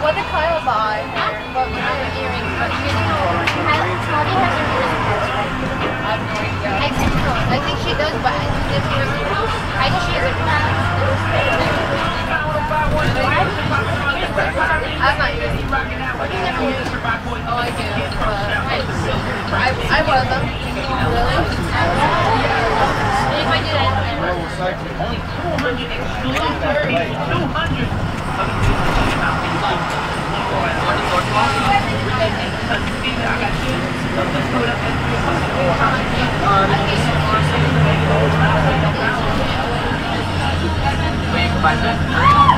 What did Kyle buy? Well, not her earrings, probably has her earrings I have no idea. I think she does, but I think this year's I think she has a I'm not using them. Oh, I do. But I, I wear them. Really? If I did, I 200 five minutes.